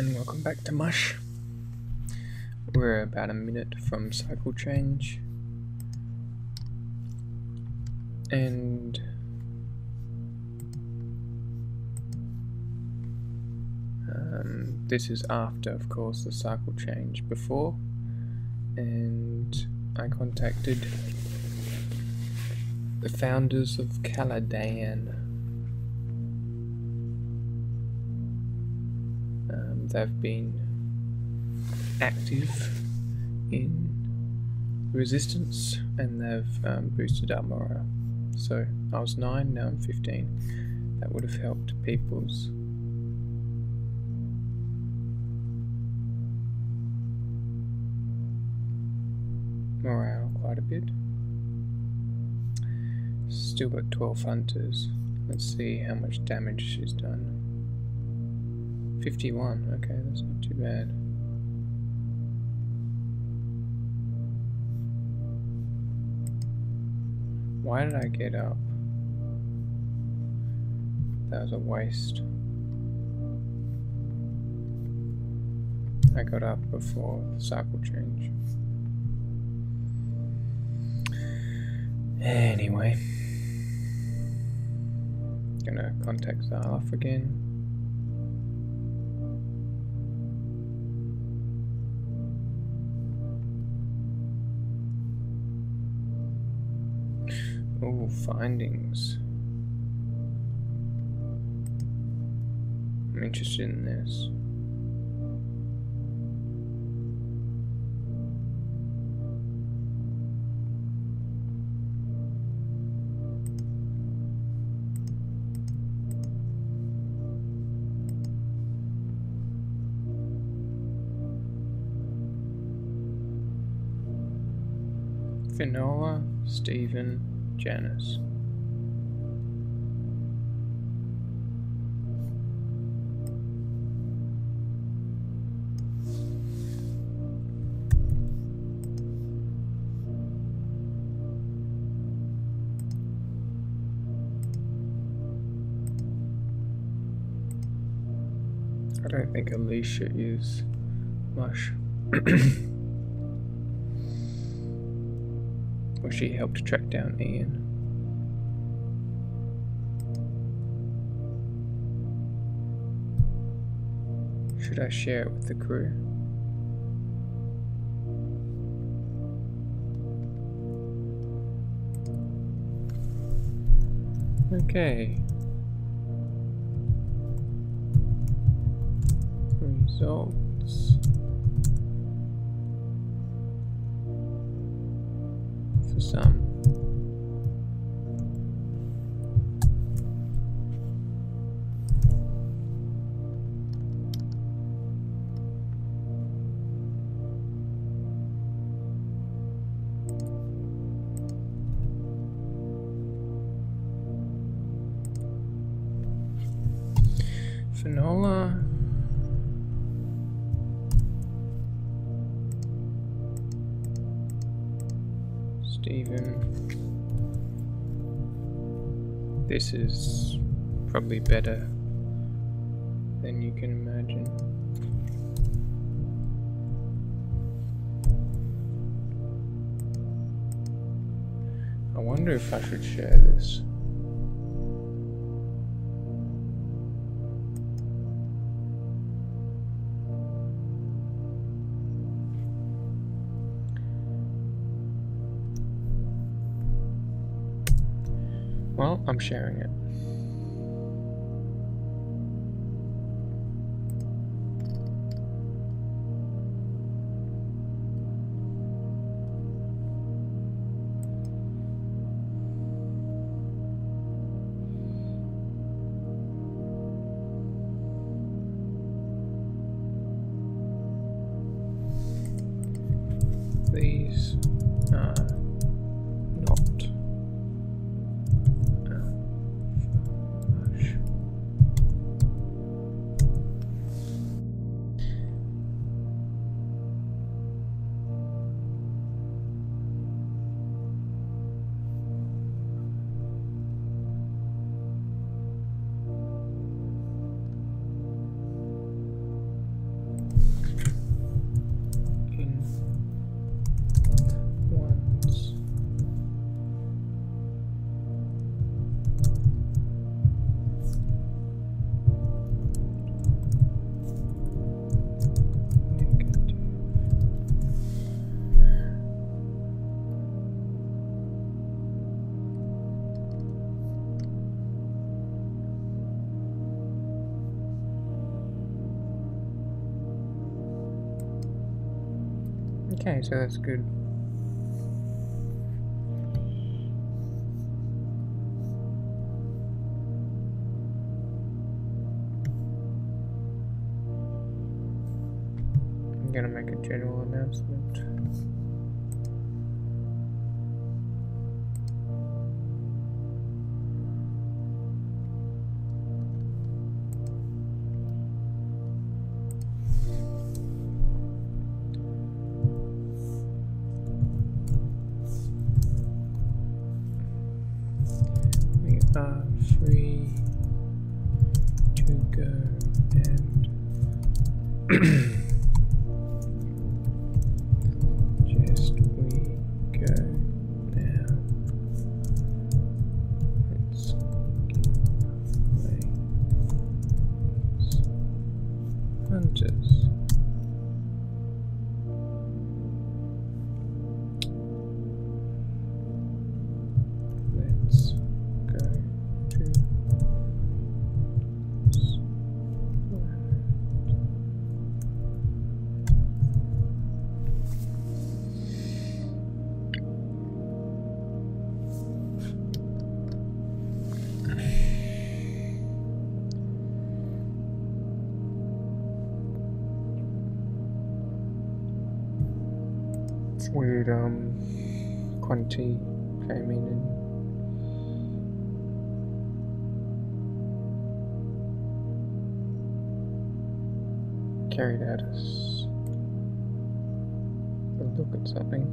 and welcome back to Mush. We're about a minute from cycle change. And um, this is after, of course, the cycle change before. And I contacted the founders of Caladan. Um, they've been active in resistance and they've um, boosted our morale. So I was 9, now I'm 15. That would have helped people's morale quite a bit. Still got 12 hunters. Let's see how much damage she's done. 51, okay, that's not too bad. Why did I get up? That was a waste. I got up before the cycle change. Anyway, gonna contact Zalof again. Oh, findings. I'm interested in this. Finola, Stephen, Janice. I don't think Eleesha is much. Or she helped track down Ian. Should I share it with the crew? Okay. Results. Some. Finola. Stephen. This is probably better than you can imagine. I wonder if I should share this. Well, I'm sharing it. Okay, so that's good. I'm gonna make a general announcement. Hunters. Kuan Ti came in and carried out us a look at something.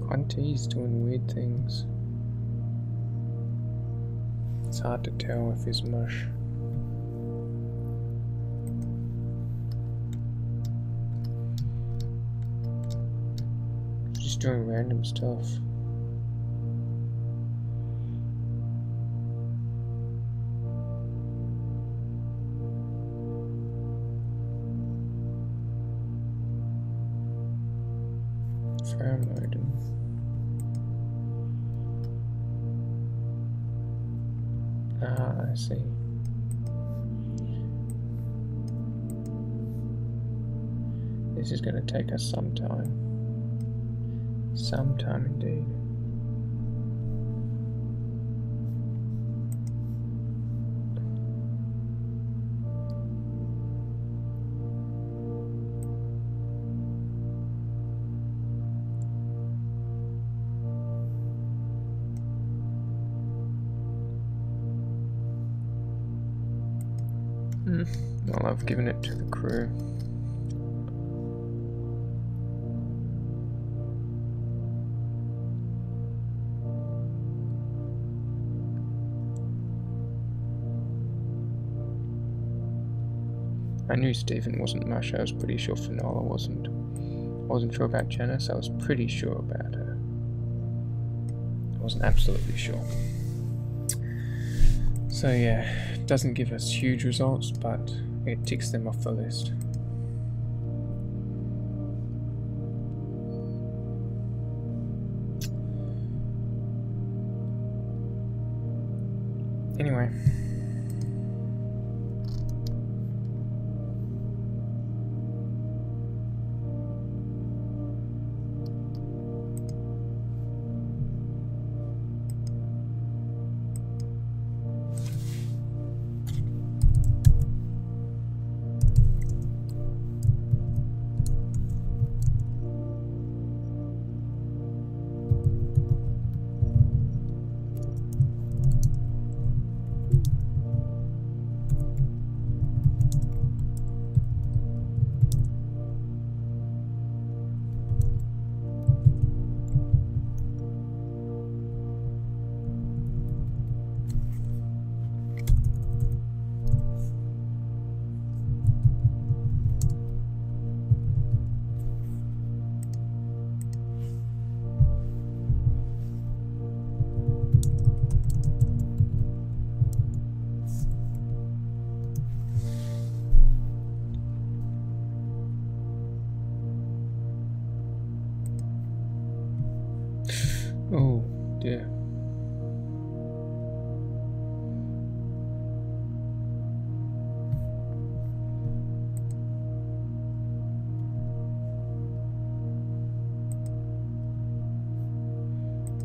Kuan Ti's doing weird things. It's hard to tell if he's mush. Just doing random stuff. Ah, I see. This is going to take us some time. Some time indeed. I've given it to the crew. I knew Stephen wasn't mush. I was pretty sure Finola wasn't. I wasn't sure about Janice. I was pretty sure about her. I wasn't absolutely sure. So yeah, doesn't give us huge results, but it ticks them off the list.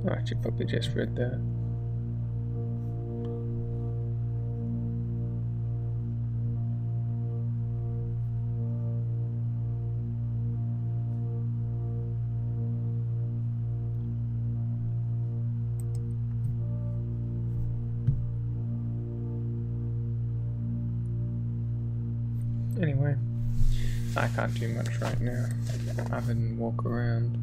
I actually probably just read that. Anyway, I can't do much right now other than walk around.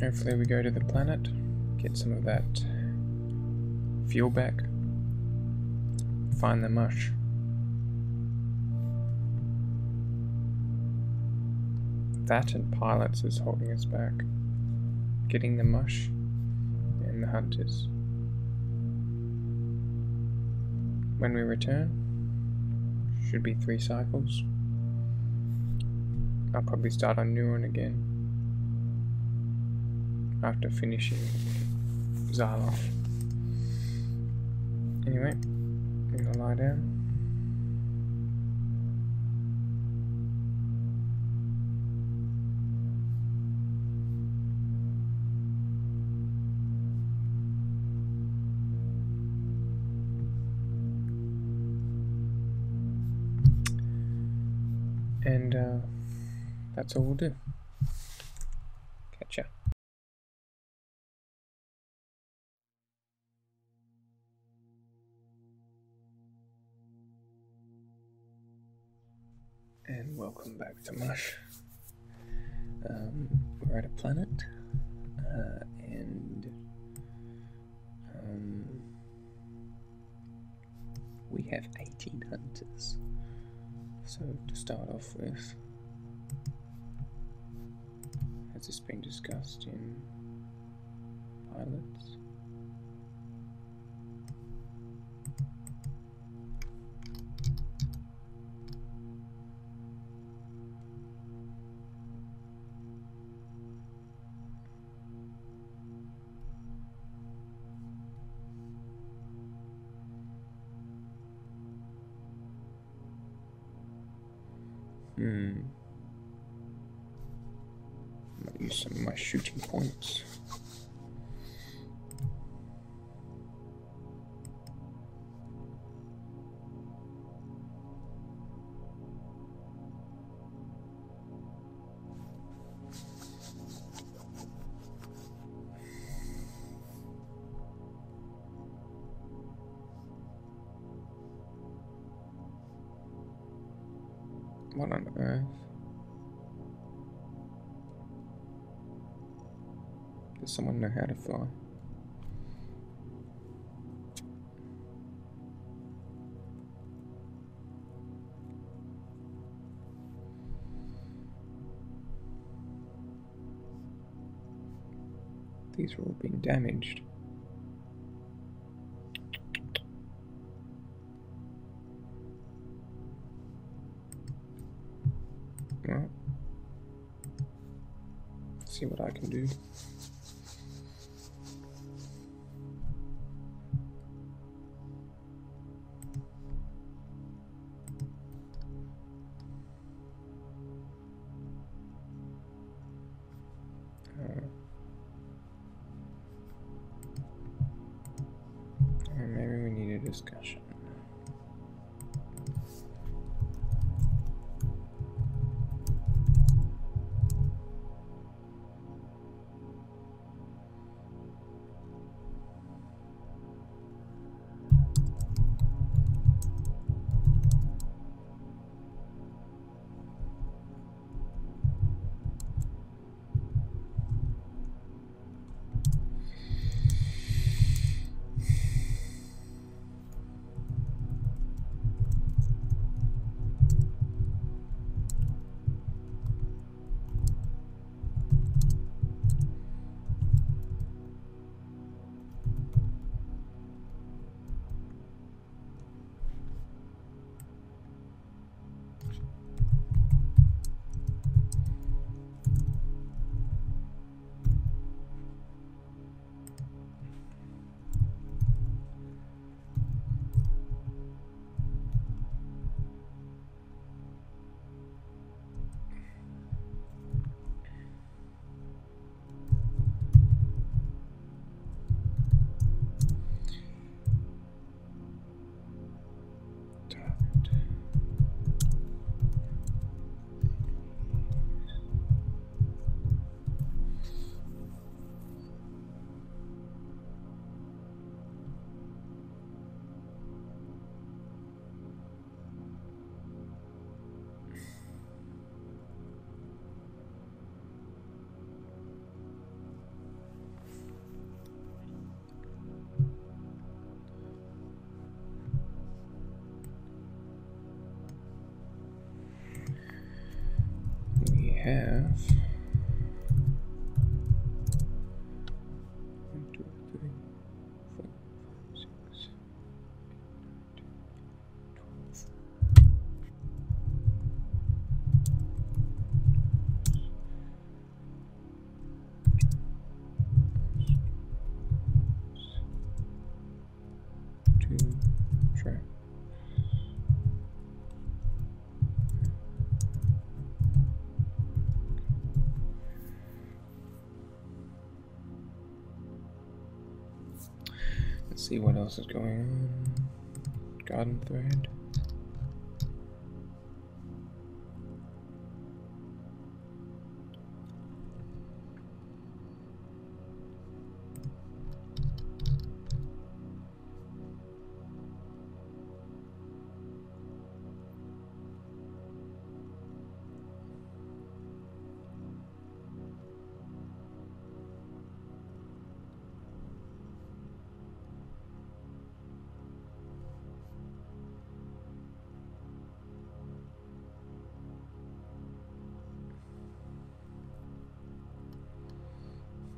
Hopefully, we go to the planet, get some of that fuel back, find the mush. That and pilots is holding us back. Getting the mush and the hunters. When we return, should be three cycles. I'll probably start on NERON again after finishing Xyloph. Anyway, I'm gonna lie down. And uh, that's all we'll do. Welcome back to Mush. Um, we're at a planet, uh, and um, we have 18 hunters. So, to start off with, has this been discussed in pilots? Hmm. Might use some of my shooting points. Does a fly? These are all being damaged. Well, see what I can do. One, see what else is going on. Garden thread.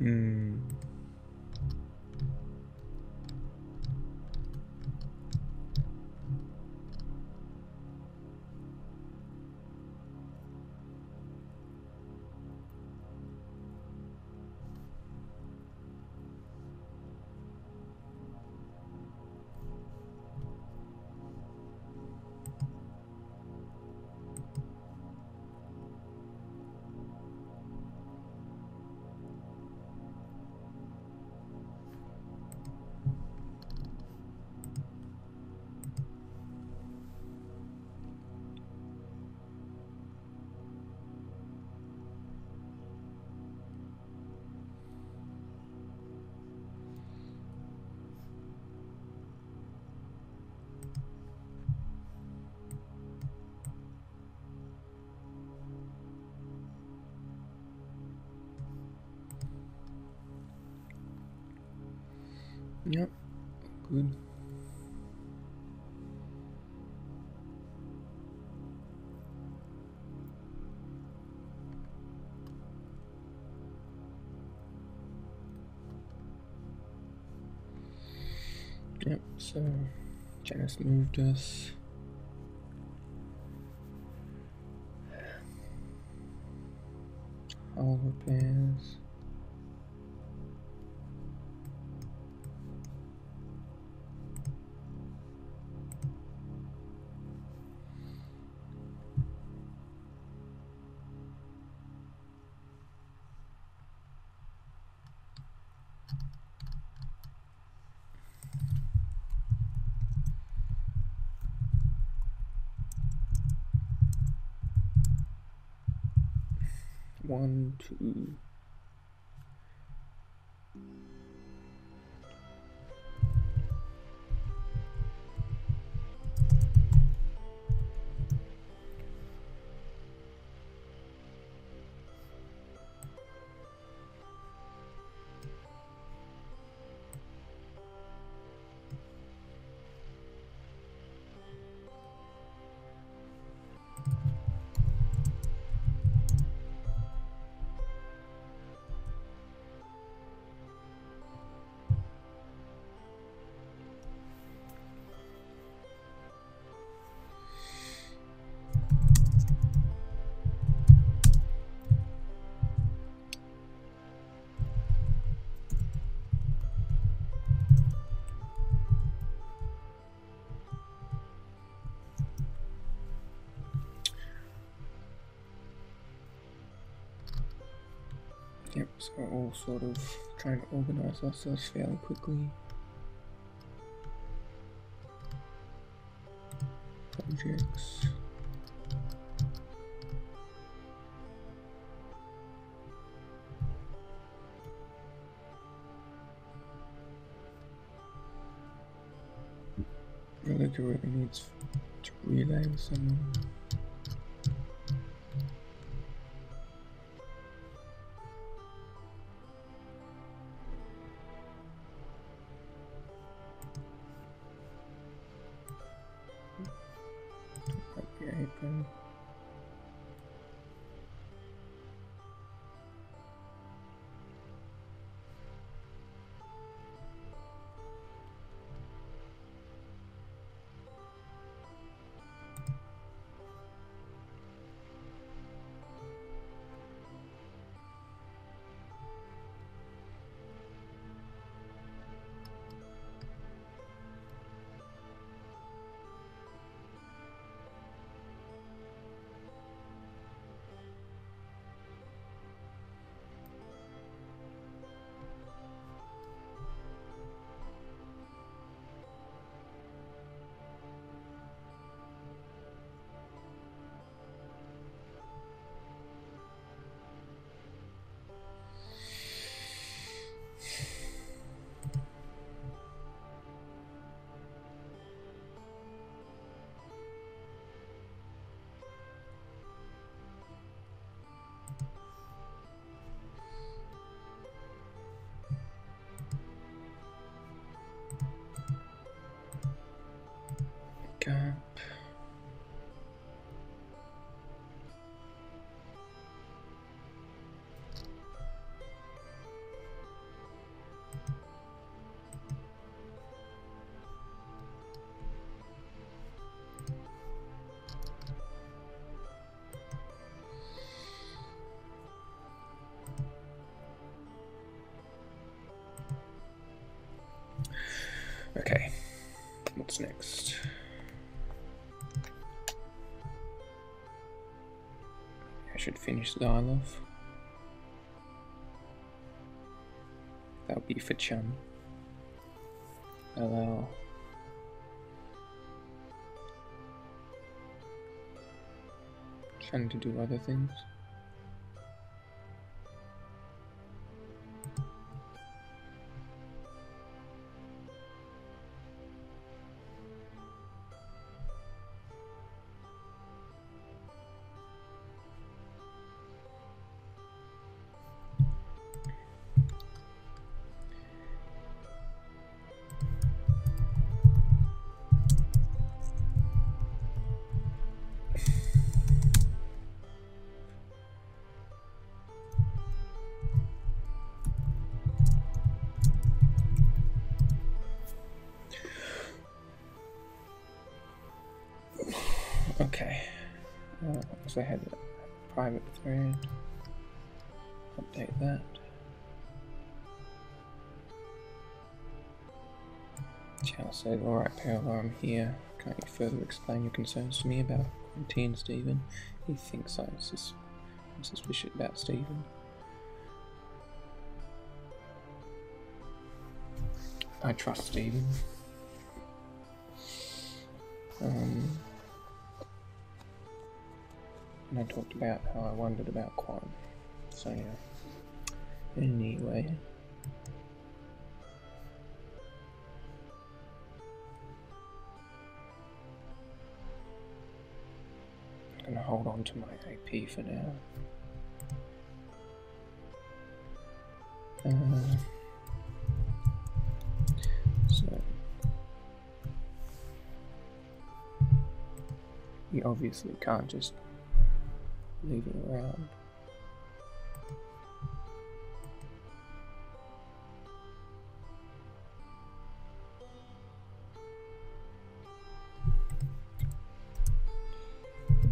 Hmm. Yep. Good. Yep, so Janice moved us. Hull repairs. One, two. So we're all sort of trying to organize ourselves fairly quickly. Raluca really needs to relay with someone. Up what's next? I should finish the Xyloph. That'll be for Chun. Allow. Chun to do other things. Okay. Uh, so I had a private thread. Update that. Chao said, Alright, Parallel, I'm here. Can't you further explain your concerns to me about quarantine, Stephen? He thinks I'm, sus- I'm suspicious about Stephen. I trust Stephen. Um, and I talked about how I wondered about Quan. So yeah. Anyway. I'm gonna hold on to my AP for now. Uh, so you obviously can't just it around.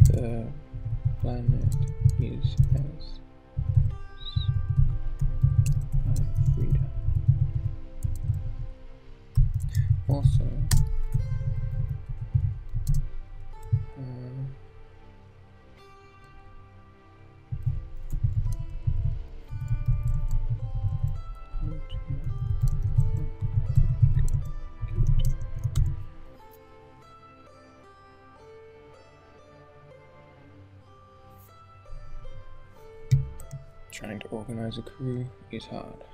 The planet is as Frieda. Also, Organize a crew is hard.